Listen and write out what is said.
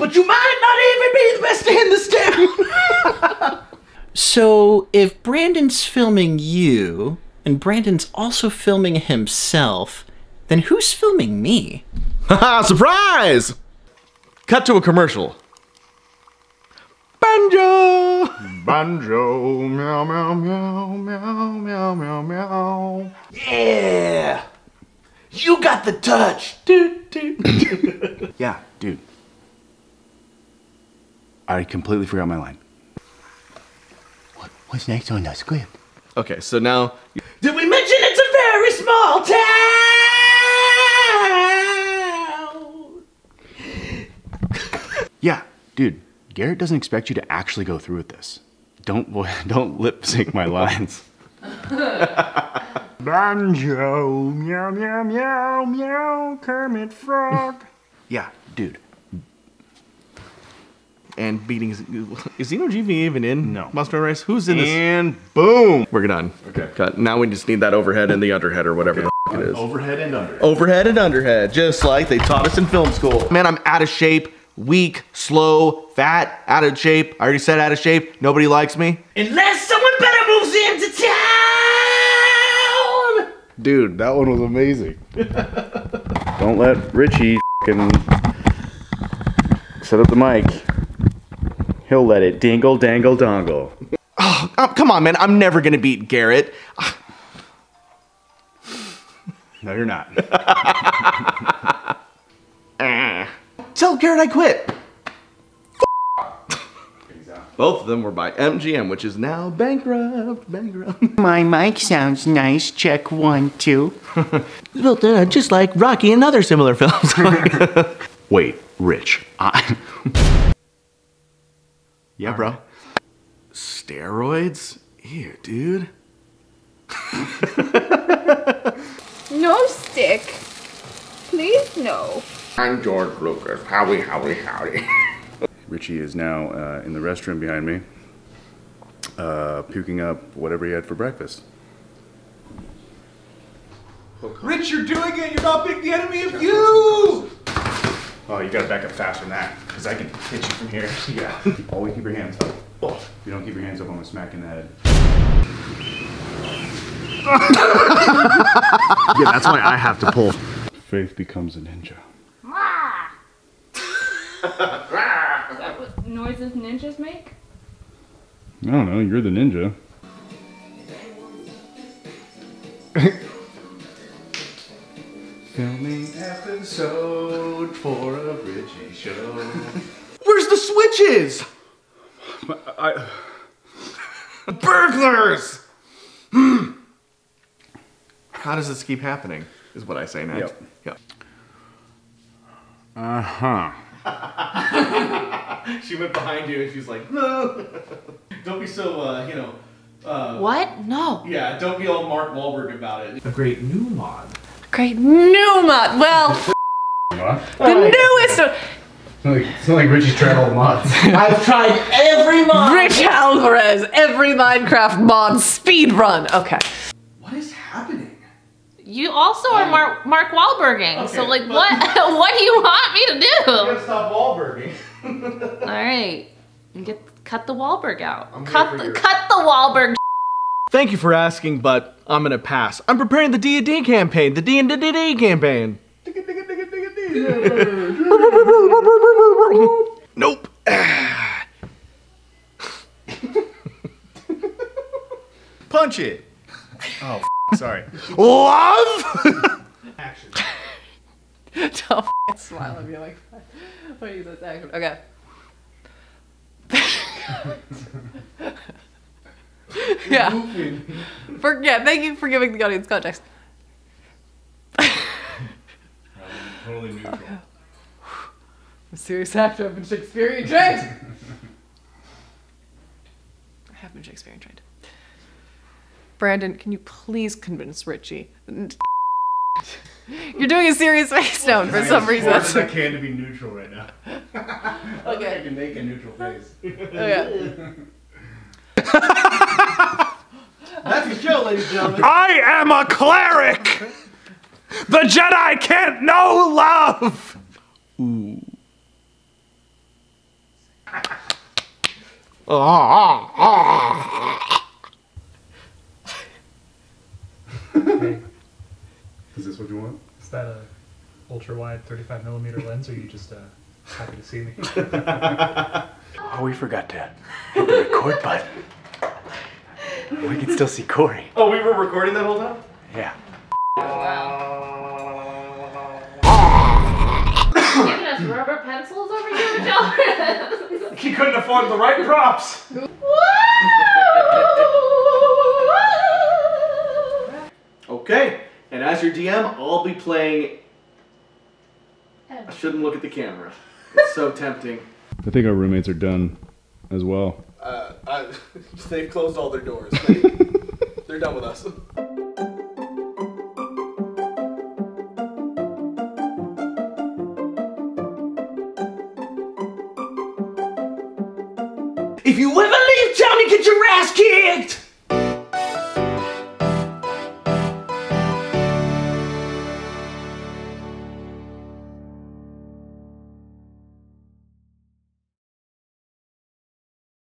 but you might not even be the best in this town. So if Brandon's filming you, and Brandon's also filming himself, then who's filming me? Haha, surprise! Cut to a commercial. Banjo! Banjo, meow, meow, meow, meow, meow, meow, meow. Yeah! You got the touch! Doot, doot, doot. Yeah, dude. I completely forgot my line. What, what's next on the script? okay, so now. Did we mention it's a very small town? Yeah, dude. Garrett doesn't expect you to actually go through with this. Don't don't lip sync my lines. Banjo, meow, meow, meow, meow, Kermit Frog. yeah, dude. And beating. Is Zeno GV even in? No. Mustard Race? Who's in this? And boom. We're done. Okay. Cut. Now we just need that overhead and the underhead or whatever the f- it is. Overhead and under. Overhead and underhead, just like they taught us in film school. Man, I'm out of shape, weak, slow, fat, out of shape. I already said out of shape. Nobody likes me. Unless someone better moves into town. Dude, that one was amazing. Don't let Richie fing set up the mic. He'll let it dingle, dangle, dongle. Oh, come on, man. I'm never gonna beat Garrett. No, you're not. Tell Garrett I quit. Both of them were by MGM, which is now bankrupt. Bankrupt. My mic sounds nice. Check one, two. Built uh, just like Rocky and other similar films. Wait, Rich. I... yeah, bro. Steroids? Ew, dude. No stick. Please no. I'm George Lucas. Howdy, howdy, howdy. Richie is now uh, in the restroom behind me, uh, puking up whatever he had for breakfast. Rich, you're doing it. You're not being the enemy of you. Oh, you gotta back up faster than that, because I can hit you from here. Yeah. Always keep your hands up. Oh, if you don't keep your hands up, I'm gonna smack you in the head. Yeah, that's why I have to pull. Faith becomes a ninja. Is that what noises ninjas make? I don't know, you're the ninja. Filming episode for a Richie show. Where's the switches? I, Burglars! Hmm. How does this keep happening? Is what I say next. Yep. Yep. uh huh. She went behind you and she's like, no. don't be so, uh, you know, uh, What? No. yeah, don't be all Mark Wahlberg about it. A great new mod. Great new mod. Well, the newest. one. It's not like Richie's tried all the mods. I've tried every mod. Rich Alvarez, every Minecraft mod speed run. Okay. What is happening? You also are oh. Mark Mark Wahlberging. so like, what? what do you want me to do? gotta stop Wahlberging. All right, get cut the Wahlberg out. here Cut the your- cut the Wahlberg. Thank you for asking, but I'm gonna pass. I'm preparing the D&D campaign. The D&D campaign. nope. Punch it. oh, sorry. Love. Don't f***ing smile at me like that. What is this action? Okay. yeah. For, yeah. Thank you for giving the audience context. Totally neutral. I'm a serious actor. I've been Shakespearean trained. I have been Shakespearean trained. Brandon, can you please convince Richie? You're doing a serious face down for some reason. As I can to be neutral right now. Okay. I can make a neutral face. Oh, okay. That's the show, ladies and gentlemen. I am a cleric. The Jedi can't know love. Ooh. Ah, ah, Hey, Is this what you want? is that a ultra wide 35 millimeter lens, or are you just uh, happy to see me? Oh, we forgot to hit the record button. We can still see Corey. Oh, we were recording that whole time? Yeah. Giving us rubber pencils over here, John. he couldn't afford the right props. Okay, and as your DM, I'll be playing. I shouldn't look at the camera. It's so tempting. I think our roommates are done as well. Uh, I, they've closed all their doors. They, they're done with us. If you ever leave town, you get your ass kicked!